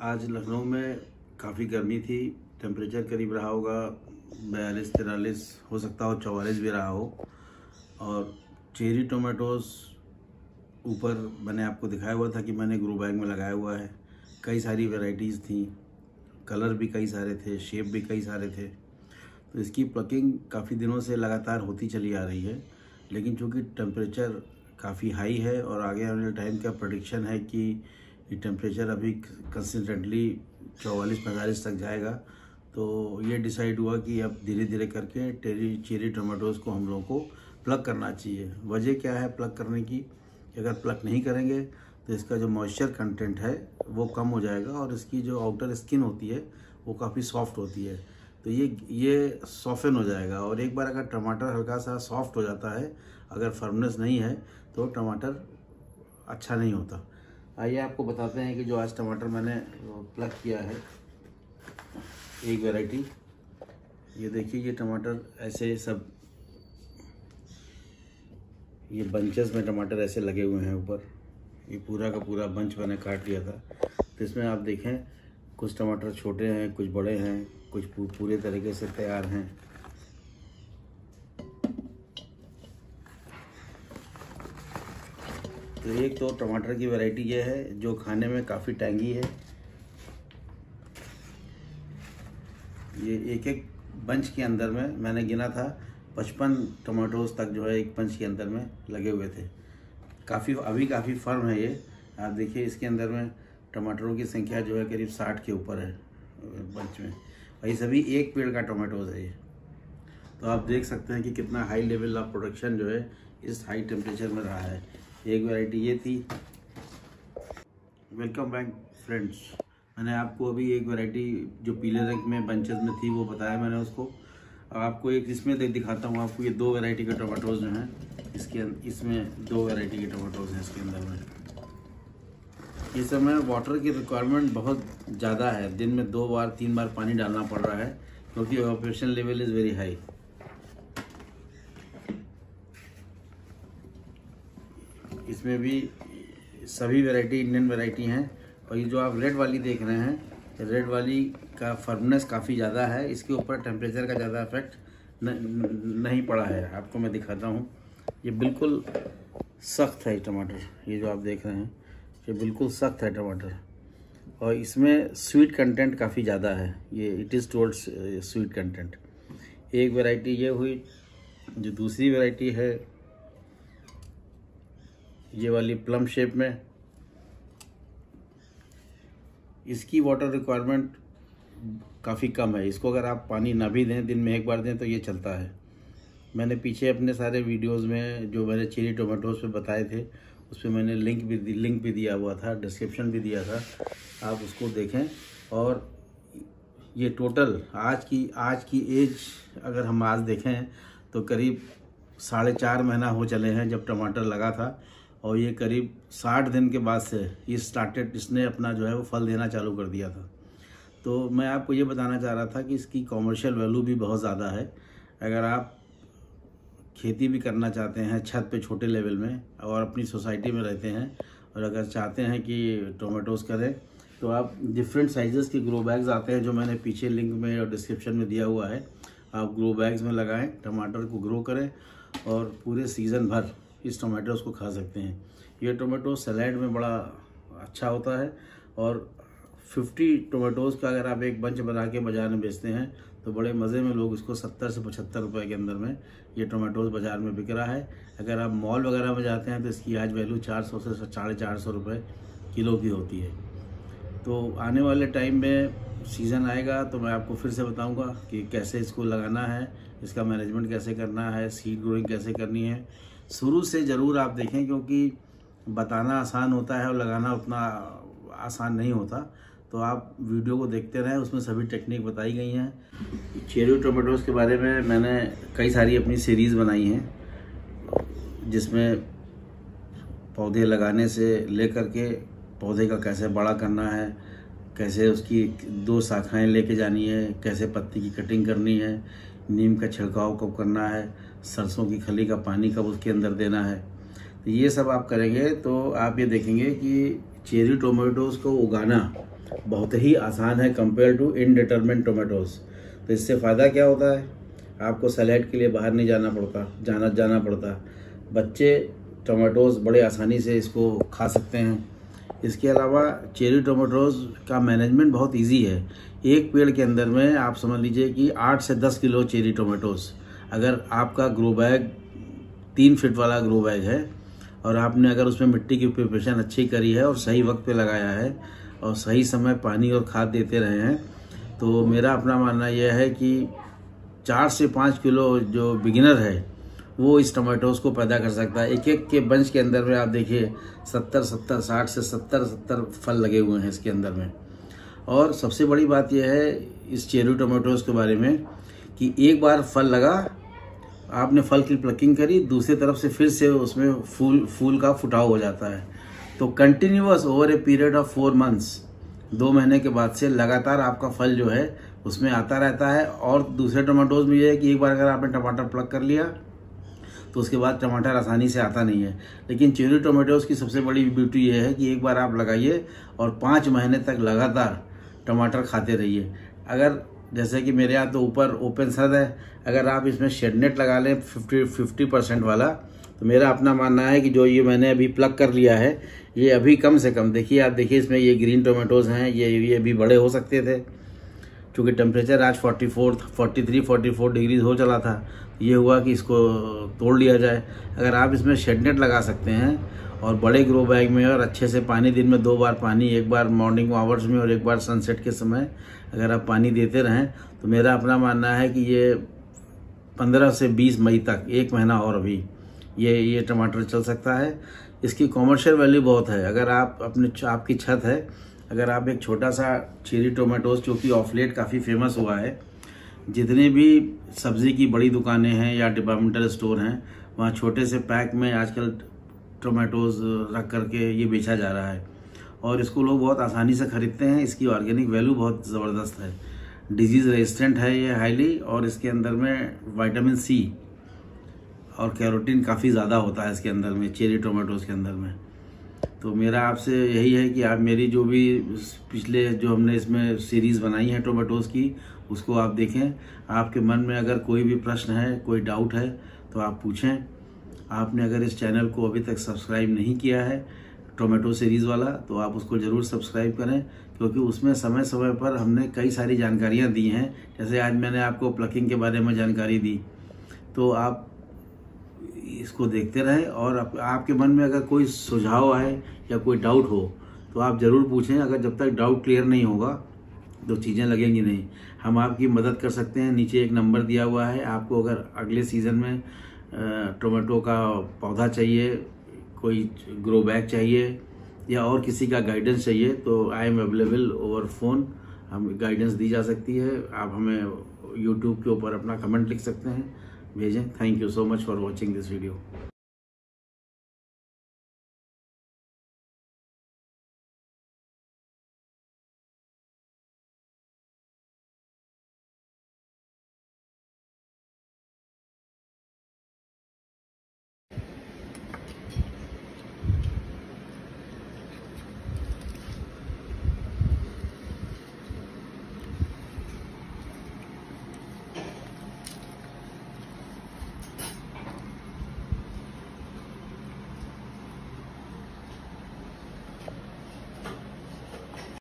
आज लखनऊ में काफ़ी गर्मी थी टेम्परेचर करीब रहा होगा बयालीस, तिरालीस, हो सकता हो चौवालीस भी रहा हो। और चेरी टोमेटोज़ ऊपर मैंने आपको दिखाया हुआ था कि मैंने ग्रो बैग में लगाया हुआ है। कई सारी वेराइटीज़ थी कलर भी कई सारे थे शेप भी कई सारे थे। तो इसकी प्लकिंग काफ़ी दिनों से लगातार होती चली आ रही है, लेकिन चूँकि टेम्परेचर काफ़ी हाई है और आगे आने वाले टाइम का प्रडिक्शन है कि ये टेम्परेचर अभी कंसिस्टेंटली चौवालीस पैंतालीस तक जाएगा। तो ये डिसाइड हुआ कि अब धीरे धीरे करके टेरी चेरी टोमेटोज़ को हम लोगों को प्लग करना चाहिए। वजह क्या है प्लग करने की? अगर प्लग नहीं करेंगे तो इसका जो मॉइस्चर कंटेंट है, वो कम हो जाएगा और इसकी जो आउटर स्किन होती है, वो काफ़ी सॉफ्ट होती है। तो ये ये सॉफ्टन हो जाएगा और एक बार अगर टमाटर हल्का सा सॉफ्ट हो जाता है, अगर फर्मनेस नहीं है तो टमाटर अच्छा नहीं होता। आइए आपको बताते हैं कि जो आज टमाटर मैंने प्लग किया है, एक वैरायटी ये देखिए, ये टमाटर ऐसे सब, ये बंचेस में टमाटर ऐसे लगे हुए हैं ऊपर। ये पूरा का पूरा बंच मैंने काट लिया था। तो इसमें आप देखें, कुछ टमाटर छोटे हैं, कुछ बड़े हैं, कुछ पूरे तरीके से तैयार हैं। तो एक तो टमाटर की वैरायटी ये है, जो खाने में काफ़ी टैंगी है। ये एक एक बंच के अंदर में मैंने गिना था, पचपन टमाटोज तक जो है एक पंच के अंदर में लगे हुए थे। काफ़ी, अभी काफ़ी फर्म है ये। आप देखिए इसके अंदर में टमाटरों की संख्या जो है करीब साठ के ऊपर है बंच में। ये सभी एक पेड़ का टमाटोज है ये। तो आप देख सकते हैं कि कितना हाई लेवल ऑफ़ प्रोडक्शन जो है, इस हाई टेम्परेचर में रहा है। एक वैरायटी ये थी। वेलकम बैक फ्रेंड्स मैंने आपको अभी एक वैरायटी जो पीले रंग में बंचेस में थी, वो बताया मैंने उसको। अब आपको एक इसमें देख दिखाता हूँ आपको, ये दो वैरायटी के टमाटोज जो हैं। इसके इसमें दो वैरायटी के टमाटोज हैं इसके अंदर में। इस समय वाटर की रिक्वायरमेंट बहुत ज़्यादा है। दिन में दो बार, तीन बार पानी डालना पड़ रहा है, क्योंकि operation level is very high इसमें भी सभी वैरायटी इंडियन वैरायटी हैं। और ये जो आप रेड वाली देख रहे हैं रेड वाली का फर्मनेस काफ़ी ज़्यादा है। इसके ऊपर टेम्परेचर का ज़्यादा इफ़ेक्ट नहीं पड़ा है। आपको मैं दिखाता हूँ। ये बिल्कुल सख्त है टमाटर, ये जो आप देख रहे हैं। ये बिल्कुल सख्त है टमाटर। और इसमें स्वीट कंटेंट काफ़ी ज़्यादा है। ये it is towards sweet content एक वैरायटी ये हुई, जो दूसरी वैरायटी है ये वाली प्लम शेप में। इसकी वाटर रिक्वायरमेंट काफ़ी कम है। इसको अगर आप पानी ना भी दें, दिन में एक बार दें तो ये चलता है। मैंने पीछे अपने सारे वीडियोस में जो मैंने चिली टोमेटोज पे बताए थे उस पर मैंने लिंक भी लिंक भी दिया हुआ था डिस्क्रिप्शन भी दिया था। आप उसको देखें। और ये टोटल आज की आज की एज अगर हम आज देखें तो करीब साढ़े चार महीना हो चले हैं जब टमाटर लगा था। और ये करीब साठ दिन के बाद से ये स्टार्टेड इसने अपना जो है वो फल देना चालू कर दिया था। तो मैं आपको ये बताना चाह रहा था कि इसकी कॉमर्शियल वैल्यू भी बहुत ज़्यादा है। अगर आप खेती भी करना चाहते हैं, छत पे छोटे लेवल में और अपनी सोसाइटी में रहते हैं और अगर चाहते हैं कि टोमेटोज़ करें तो आप डिफरेंट साइजेस के ग्रो बैग्स आते हैं जो मैंने पीछे लिंक में और डिस्क्रिप्शन में दिया हुआ है। आप ग्रो बैग्स में लगाएँ टमाटर को ग्रो करें और पूरे सीज़न भर इस टोमेटोज़ को खा सकते हैं। ये टोमेटो सलाद में बड़ा अच्छा होता है और 50 टोमेटोज़ का अगर आप एक बंच बना के बाज़ार में बेचते हैं तो बड़े मज़े में लोग इसको 70 से पचहत्तर रुपए के अंदर में ये टोमेटोज़ बाज़ार में बिक रहा है। अगर आप मॉल वगैरह में जाते हैं तो इसकी आज वैल्यू 400 से साढ़े चार सौ रुपये किलो की होती है। तो आने वाले टाइम में सीज़न आएगा तो मैं आपको फिर से बताऊँगा कि कैसे इसको लगाना है, इसका मैनेजमेंट कैसे करना है, सीड ग्रोइंग कैसे करनी है। शुरू से ज़रूर आप देखें, क्योंकि बताना आसान होता है और लगाना उतना आसान नहीं होता। तो आप वीडियो को देखते रहें, उसमें सभी टेक्निक बताई गई हैं। चेरी टोमेटोज़ के बारे में मैंने कई सारी अपनी सीरीज़ बनाई हैं, जिसमें पौधे लगाने से लेकर के पौधे का कैसे बड़ा करना है कैसे उसकी दो शाखाएँ लेके जानी है, कैसे पत्ती की कटिंग करनी है, नीम का छिड़काव कब करना है, सरसों की खली का पानी कब उसके अंदर देना है। तो ये सब आप करेंगे तो आप ये देखेंगे कि चेरी टोमेटोज़ को उगाना बहुत ही आसान है कंपेयर टू इनडिटर्मेंट टोमेटोज तो इससे फ़ायदा क्या होता है? आपको सैलेड के लिए बाहर नहीं जाना पड़ता, जाना जाना पड़ता। बच्चे टोमेटोज बड़े आसानी से इसको खा सकते हैं। इसके अलावा चेरी टोमेटोज का मैनेजमेंट बहुत इजी है। एक पेड़ के अंदर में आप समझ लीजिए कि आठ से दस किलो चेरी टोमेटोज। अगर आपका ग्रो बैग तीन फिट वाला ग्रो बैग है और आपने अगर उसमें मिट्टी की प्रिपरेशन अच्छी करी है और सही वक्त पे लगाया है और सही समय पानी और खाद देते रहे हैं तो मेरा अपना मानना यह है कि चार से पाँच किलो जो बिगिनर है वो इस टमाटोज को पैदा कर सकता है। एक एक के बंच के अंदर में आप देखिए, सत्तर सत्तर, साठ से सत्तर सत्तर फल लगे हुए हैं इसके अंदर में। और सबसे बड़ी बात यह है इस चेरी टोमेटोज के बारे में कि एक बार फल लगा, आपने फल की प्लकिंग करी, दूसरी तरफ़ से फिर से उसमें फूल फूल का फुटाव हो जाता है। तो continuous over a period of four months दो महीने के बाद से लगातार आपका फल जो है, उसमें आता रहता है। और दूसरे टमाटोज में ये है कि एक बार अगर आपने टमाटर प्लक कर लिया तो उसके बाद टमाटर आसानी से आता नहीं है। लेकिन चेरी टोमेटोज की सबसे बड़ी ब्यूटी ये है कि एक बार आप लगाइए और पाँच महीने तक लगातार टमाटर खाते रहिए। अगर जैसे कि मेरे यहाँ तो ऊपर ओपन सद है, अगर आप इसमें शेडनेट लगा लें फिफ्टी फिफ्टी परसेंट वाला तो मेरा अपना मानना है कि जो ये मैंने अभी प्लग कर लिया है, ये अभी कम से कम, देखिए आप देखिए इसमें ये ग्रीन टोमेटोज हैं, ये ये अभी बड़े हो सकते थे। क्योंकि टेम्परेचर आज 44 43 44 डिग्री हो चला था, ये हुआ कि इसको तोड़ लिया जाए। अगर आप इसमें शेडनेट लगा सकते हैं और बड़े ग्रो बैग में और अच्छे से पानी दिन में दो बार पानी, एक बार मॉर्निंग आवर्स में और एक बार सनसेट के समय अगर आप पानी देते रहें तो मेरा अपना मानना है कि ये पंद्रह से बीस मई तक, एक महीना और अभी, ये ये टमाटर चल सकता है। इसकी कॉमर्शियल वैल्यू बहुत है। अगर आप अपने, आपकी छत है अगर आप एक छोटा सा चेरी टोमेटोज जो कि ऑफलेट काफ़ी फ़ेमस हुआ है, जितने भी सब्ज़ी की बड़ी दुकानें हैं या डिपार्टमेंटल स्टोर हैं, वहाँ छोटे से पैक में आजकल टोमेटोज रख करके ये बेचा जा रहा है। और इसको लोग बहुत आसानी से ख़रीदते हैं, इसकी ऑर्गेनिक वैल्यू बहुत ज़बरदस्त है। डिज़ीज़ रेजिस्टेंट है ये हाईली और इसके अंदर में वाइटामिन सी और कैरोटीन काफ़ी ज़्यादा होता है इसके अंदर में चेरी टोमेटोज़ के अंदर में। तो मेरा आपसे यही है कि आप मेरी जो भी पिछले जो हमने इसमें सीरीज़ बनाई है टोमेटोज़ की, उसको आप देखें। आपके मन में अगर कोई भी प्रश्न है, कोई डाउट है तो आप पूछें। आपने अगर इस चैनल को अभी तक सब्सक्राइब नहीं किया है टोमेटो सीरीज़ वाला तो आप उसको ज़रूर सब्सक्राइब करें, क्योंकि उसमें समय समय पर हमने कई सारी जानकारियाँ दी हैं। जैसे आज मैंने आपको प्लकिंग के बारे में जानकारी दी। तो आप इसको देखते रहें और आप, आपके मन में अगर कोई सुझाव आए या कोई डाउट हो तो आप ज़रूर पूछें। अगर जब तक डाउट क्लियर नहीं होगा तो चीज़ें लगेंगी नहीं। हम आपकी मदद कर सकते हैं। नीचे एक नंबर दिया हुआ है। आपको अगर अगले सीज़न में टोमेटो का पौधा चाहिए कोई ग्रो बैग चाहिए या और किसी का गाइडेंस चाहिए तो I am available over phone हम गाइडेंस दी जा सकती है। आप हमें यूट्यूब के ऊपर अपना कमेंट लिख सकते हैं। भेजें thank you so much for watching this video